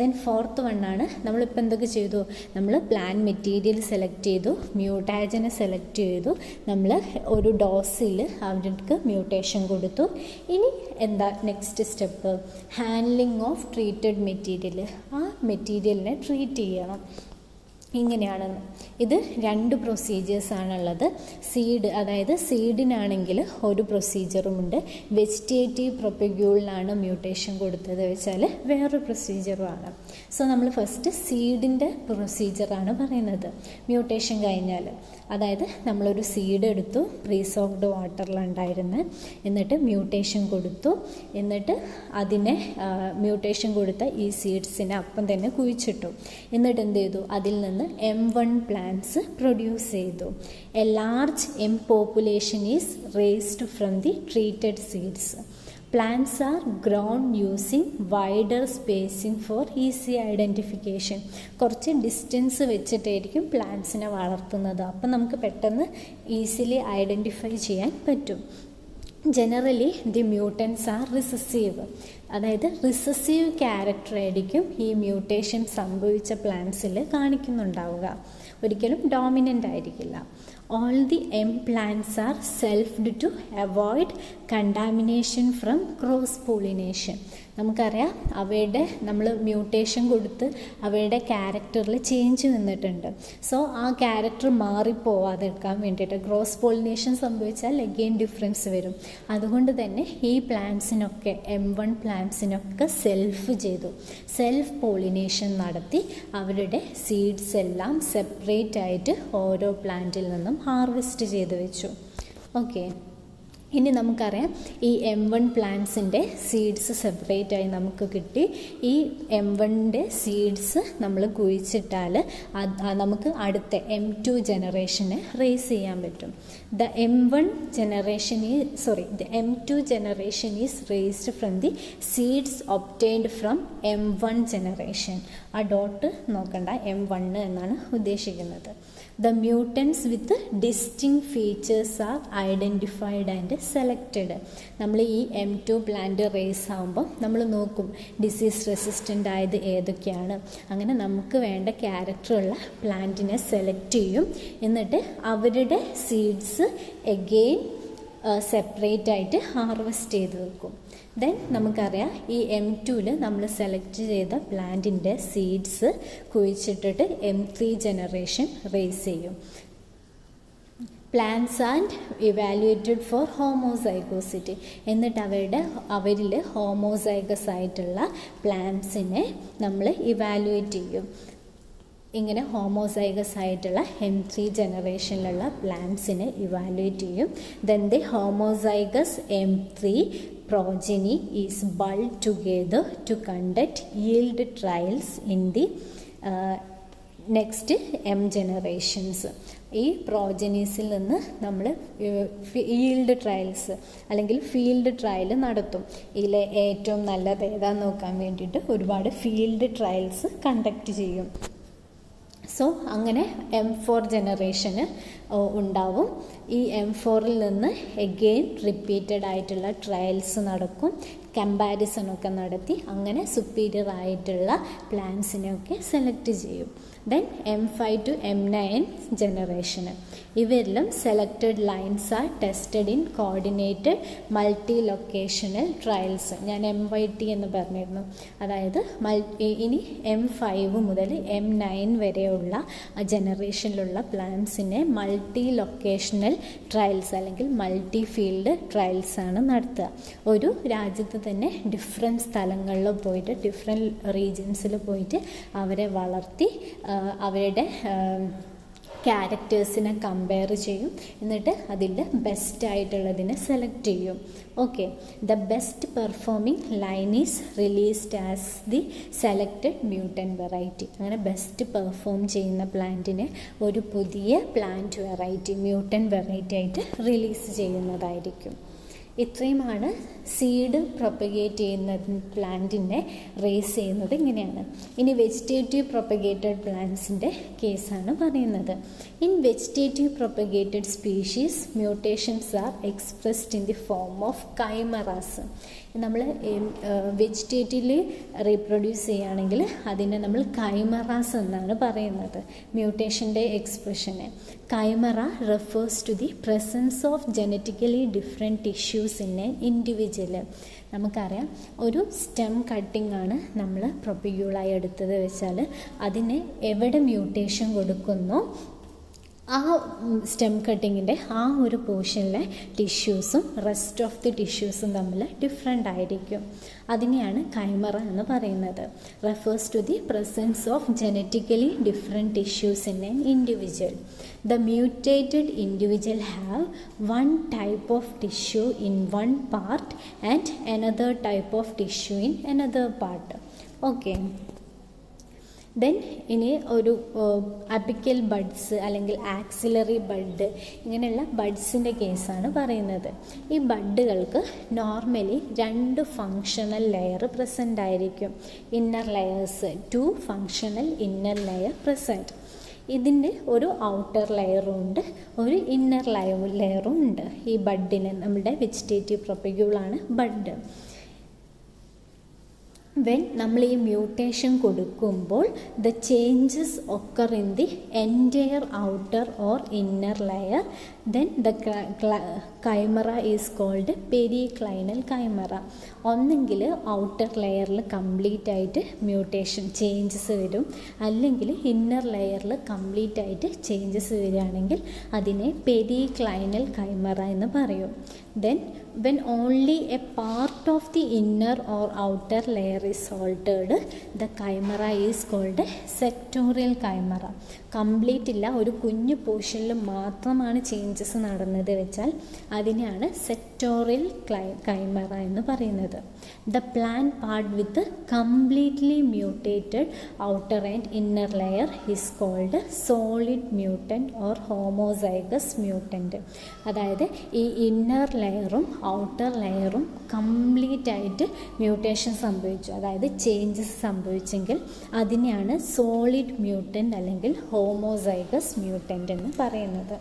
Then fourth വണ്ണാണ് നമ്മളിപ്പോൾ എന്തൊക്കെ ചെയ്തു? നമ്മൾ പ്ലാൻ മെറ്റീരിയൽ സെലക്ട് ചെയ്തു മ്യൂട്ടാജനെ സെലക്ട് ചെയ്തു നമ്മൾ ഒരു ഡോസിൽ അവർക്ക് മ്യൂട്ടേഷൻ കൊടുത്തു. ഇനി എന്താ next step handling of treated material ആ മെറ്റീരിയലിനെ ട്രീറ്റ് ചെയ്യണം. ഇങ്ങനെയാണ്. ഇത് രണ്ട് പ്രൊസീജിയേഴ്സാണുള്ളത് സീഡ് അതായത് സീഡിനാണെങ്കിൽ ഒരു പ്രൊസീജിയറുമുണ്ട് വെജിറ്റേറ്റീവ് പ്രൊപ്പഗ്യൂളിനാണ് മ്യൂട്ടേഷൻ കൊടുത്തത് വെച്ചാൽ വേറൊരു പ്രൊസീജിയറുമാണ് സോ നമ്മൾ ഫസ്റ്റ് സീഡിന്റെ പ്രൊസീജിയറാണ് പറയുന്നത്. മ്യൂട്ടേഷൻ കഴിഞ്ഞാൽ. അതായത് നമ്മളൊരു സീഡ് എടുത്തു പ്രീസോക്ഡ് വാട്ടറിലുണ്ടായിരുന്നു എന്നിട്ട് മ്യൂട്ടേഷൻ കൊടുത്തു. എന്നിട്ട് അതിനെ മ്യൂട്ടേഷൻ കൊടുത്ത ഈ സീഡ്സിനെ അപ്പം തന്നെ കുഴിച്ചിട്ടു. എന്നിട്ട് എന്ത് ചെയ്തു? അതിൽ നിന്ന് എം വൺ പ്ലാന്റ്സ് പ്രൊഡ്യൂസ് ചെയ്തു. A large M population is raised from the treated seeds plants are grown using wider spacing for easy identification കുറച്ച് ഡിസ്റ്റൻസ് വെച്ചിട്ടായിരിക്കും പ്ലാന്റ്സിനെ വളർത്തുന്നത്. അപ്പം നമുക്ക് പെട്ടെന്ന് ഈസിലി ഐഡന്റിഫൈ ചെയ്യാൻ പറ്റും. Generally the mutants are recessive അതായത് റിസസീവ് ക്യാരക്ടർ ആയിരിക്കും ഈ മ്യൂട്ടേഷൻ സംഭവിച്ച പ്ലാന്റ്സിൽ കാണിക്കുന്നുണ്ടാവുക. ഒരിക്കലും ഡോമിനന്റ് ആയിരിക്കില്ല. All the M plants are selfed to avoid contamination from cross pollination നമുക്കറിയാം അവയുടെ നമ്മൾ മ്യൂട്ടേഷൻ കൊടുത്ത് അവയുടെ ക്യാരക്ടറിൽ ചേഞ്ച് വന്നിട്ടുണ്ട് സോ ആ ക്യാരക്ടർ മാറിപ്പോവാതെടുക്കാൻ വേണ്ടിയിട്ട് ഗ്രോസ് പോളിനേഷൻ സംഭവിച്ചാൽ അഗെയിൻ ഡിഫറൻസ് വരും. അതുകൊണ്ട് തന്നെ ഈ പ്ലാന്റ്സിനൊക്കെ എം വൺ പ്ലാന്റ്സിനൊക്കെ സെൽഫ് ചെയ്തു. സെൽഫ് പോളിനേഷൻ നടത്തി അവരുടെ സീഡ്സ് എല്ലാം സെപ്പറേറ്റ് ആയിട്ട് ഓരോ പ്ലാന്റിൽ നിന്നും ഹാർവെസ്റ്റ് ചെയ്ത് വെച്ചു. ഓക്കെ ഇനി നമുക്കറിയാം ഈ എം വൺ പ്ലാന്റ്സിന്റെ സീഡ്സ് സെപ്പറേറ്റ് ആയി നമുക്ക് കിട്ടി. ഈ എം വണ്ണിന്റെ സീഡ്സ് നമ്മൾ കുഴിച്ചിട്ടാൽ നമുക്ക് അടുത്ത എം ടു ജനറേഷനെ റേസ് ചെയ്യാൻ പറ്റും. ദ എം വൺ ജനറേഷൻ ഈ sorry the M two generation is raised from the seeds obtained from M one generation ആ ഡോട്ട് നോക്കണ്ട എം വണ്ണ് എന്നാണ് ഉദ്ദേശിക്കുന്നത്. The mutants with distinct features are identified and selected നമ്മൾ ഈ M to plant raise ആകുമ്പോൾ നമ്മൾ നോക്കും disease resistant ആയത് ഏതൊക്കെയാണ്. അങ്ങനെ നമുക്ക് വേണ്ട ക്യാരക്ടറുള്ള പ്ലാന്റിനെ സെലക്ട് ചെയ്യും. എന്നിട്ട് അവരുടെ സീഡ്സ് എഗെയിൻ സെപ്പറേറ്റ് ആയിട്ട് ഹാർവെസ്റ്റ് ചെയ്ത് വെക്കും. ദെൻ നമുക്കറിയാം ഈ എം ടുവിൽ നമ്മൾ സെലക്ട് ചെയ്ത പ്ലാന്റിന്റെ സീഡ്സ് കുഴിച്ചിട്ടിട്ട് എം ത്രീ ജനറേഷൻ റേസ് ചെയ്യും. Plants and evaluated for homozygosity എന്നിട്ട് അവരുടെ അവരിൽ ഹോമോസൈഗസ് ആയിട്ടുള്ള പ്ലാന്റ്സിനെ നമ്മൾ ഇവാലുവേറ്റ് ചെയ്യും. ഇങ്ങനെ ഹോമോസൈഗസ് ആയിട്ടുള്ള എം ത്രീ ജനറേഷനിലുള്ള പ്ലാന്റ്സിനെ ഇവാലുവേറ്റ് ചെയ്യും. Then the homozygous M three progeny is bulled together to conduct yield trials in the uh, next M generations ഈ പ്രോജനീസിൽ നിന്ന് നമ്മൾ ഫീൽഡ് ട്രയൽസ് അല്ലെങ്കിൽ ഫീൽഡ് ട്രയൽ നടത്തും. ഇതിലെ ഏറ്റവും നല്ലത് ഏതാന്ന് നോക്കാൻ വേണ്ടിയിട്ട് ഒരുപാട് ഫീൽഡ് ട്രയൽസ് കണ്ടക്ട് ചെയ്യും. സോ അങ്ങനെ എം ഫോർ ജനറേഷന് ഉണ്ടാവും. ഈ എം ഫോറിൽ നിന്ന് എഗെയിൻ റിപ്പീറ്റഡ് ആയിട്ടുള്ള ട്രയൽസ് നടക്കും. കമ്പാരിസൺ ഒക്കെ നടത്തി അങ്ങനെ സുപ്പീരിയർ ആയിട്ടുള്ള പ്ലാൻസിനെയൊക്കെ സെലക്ട് ചെയ്യും. Then M five to M nine generation ഇവരിലും selected lines are tested in coordinated multi locational trials ഞാൻ എം വൈ ടി എന്ന് പറഞ്ഞിരുന്നു. അതായത് മൾട്ടി ഇനി എം ഫൈവ് മുതൽ എം നയൻ വരെയുള്ള ജനറേഷനിലുള്ള പ്ലാൻസിനെ മൾട്ടി ലൊക്കേഷണൽ ട്രയൽസ് അല്ലെങ്കിൽ മൾട്ടി ഫീൽഡ് ട്രയൽസാണ് നടത്തുക. ഒരു രാജ്യത്ത് തന്നെ ഡിഫറെന്റ് സ്ഥലങ്ങളിൽ പോയിട്ട് ഡിഫറെന്റ് റീജിയൻസിൽ പോയിട്ട് അവരെ വളർത്തി അവരുടെ ക്യാരക്ടേഴ്സിനെ കമ്പയർ ചെയ്യും. എന്നിട്ട് അതിന്റെ ബെസ്റ്റ് ആയിട്ടുള്ളതിനെ സെലക്ട് ചെയ്യും. Okay the best performing line is released as the selected mutant variety അങ്ങനെ ബെസ്റ്റ് പെർഫോം ചെയ്യുന്ന പ്ലാന്റിനെ ഒരു പുതിയ പ്ലാന്റ് വെറൈറ്റി മ്യൂട്ടൻ വെറൈറ്റി ആയിട്ട് റിലീസ് ചെയ്യുന്നതായിരിക്കും. ഇത്രയുമാണ് സീഡ് പ്രൊപ്പഗേറ്റ് ചെയ്യുന്ന പ്ലാന്റിനെ റേസ് ചെയ്യുന്നത് ഇങ്ങനെയാണ്. ഇനി വെജിറ്റേറ്റീവ് പ്രൊപ്പഗേറ്റഡ് പ്ലാന്റ്സിന്റെ കേസാണ് പറയുന്നത്. In vegetative propagated species mutations are expressed in the form of chimeras നമ്മൾ വെജിറ്റേറ്റീവിൽ റീപ്രൊഡ്യൂസ് ചെയ്യുകയാണെങ്കിൽ അതിനെ നമ്മൾ കൈമറാസ് എന്നാണ് പറയുന്നത്. മ്യൂട്ടേഷന്റെ എക്സ്പ്രഷന് chimera refers to the presence of genetically different tissues in a individual നമുക്കറിയാം ഒരു സ്റ്റെം കട്ടിംഗ് ആണ് നമ്മൾ പ്രൊപ്പിഗ്യൂളായി എടുത്തത് വെച്ചാൽ അതിന് എവിടെ മ്യൂട്ടേഷൻ കൊടുക്കുന്നോ ആ സ്റ്റെം കട്ടിങ്ങിന്റെ ആ ഒരു പോർഷനിലെ ടിഷ്യൂസും റെസ്റ്റ് ഓഫ് ദി ടിഷ്യൂസും തമ്മിൽ ഡിഫറെന്റ് ആയിരിക്കും. അതിനെയാണ് കൈമറ എന്ന് പറയുന്നത്. Refers to the presence of genetically different tissues in an individual the mutated individual have one type of tissue in one part and another type of tissue in another part okay then ഇനി ഒരു apical buds അല്ലെങ്കിൽ axillary bud ഇങ്ങനെയുള്ള ബഡ്സിന്റെ കേസാണ് പറയുന്നത്. ഈ ബഡുകൾക്ക് normally രണ്ട് ഫങ്ഷണൽ ലെയർ പ്രസന്റ് ആയിരിക്കും. Inner layers two functional inner layer present ഇതിന്റെ ഒരു ഔട്ടർ ലെയറും ഉണ്ട് ഒരു ഇന്നർ ലയ ലെയറും ഉണ്ട്. ഈ ബഡിന് നമ്മുടെ വെജിറ്റേറ്റീവ് പ്രൊപ്പഗ്യൂളാണ് ബഡ് വെൻ നമ്മൾ ഈ മ്യൂട്ടേഷൻ കൊടുക്കുമ്പോൾ the changes occur in the entire outer or inner layer then the chimera is called periclinal chimera ഒന്നെങ്കിൽ ഔട്ടർ ലെയറിൽ കംപ്ലീറ്റ് ആയിട്ട് മ്യൂട്ടേഷൻ ചേഞ്ചസ് വരും. അല്ലെങ്കിൽ ഇന്നർ ലെയറിൽ കംപ്ലീറ്റ് ആയിട്ട് ചേഞ്ചസ് വരികയാണെങ്കിൽ അതിനെ പെരിക്ലൈനൽ കൈമറ എന്ന് പറയും. Then when only a part of the inner or outer layer is altered the chimera is called sectorial chimera. Complete ഇല്ല ഒരു കുഞ്ഞു പോർഷനിൽ മാത്രമാണ് ചേഞ്ചസ് നടന്നത് വെച്ചാൽ അതിനെയാണ് സെക്ടോറിയൽ ക്ലൈ കൈമറ എന്ന് പറയുന്നത്. The plant part with completely mutated outer and inner layer is called solid mutant or homozygous mutant അതായത് ഈ ഇന്നർ ലെയറും ഔട്ടർ ലെയറും കംപ്ലീറ്റ് ആയിട്ട് മ്യൂട്ടേഷൻ സംഭവിച്ചു. അതായത് ചേഞ്ചസ് സംഭവിച്ചെങ്കിൽ അതിനെയാണ് സോളിഡ് മ്യൂട്ടന്റ് അല്ലെങ്കിൽ ഹോമോസൈഗസ് മ്യൂട്ടന്റ് എന്ന് പറയുന്നത്.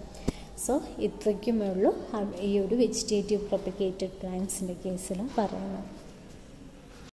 സോ ഇത്രയ്ക്കുമേ ഉള്ളൂ. ഈ ഒരു വെജിറ്റേറ്റീവ് പ്രൊപ്പിക്കേറ്റഡ് പ്ലാന്റ്സിന്റെ കേസിൽ പറയുന്നത്.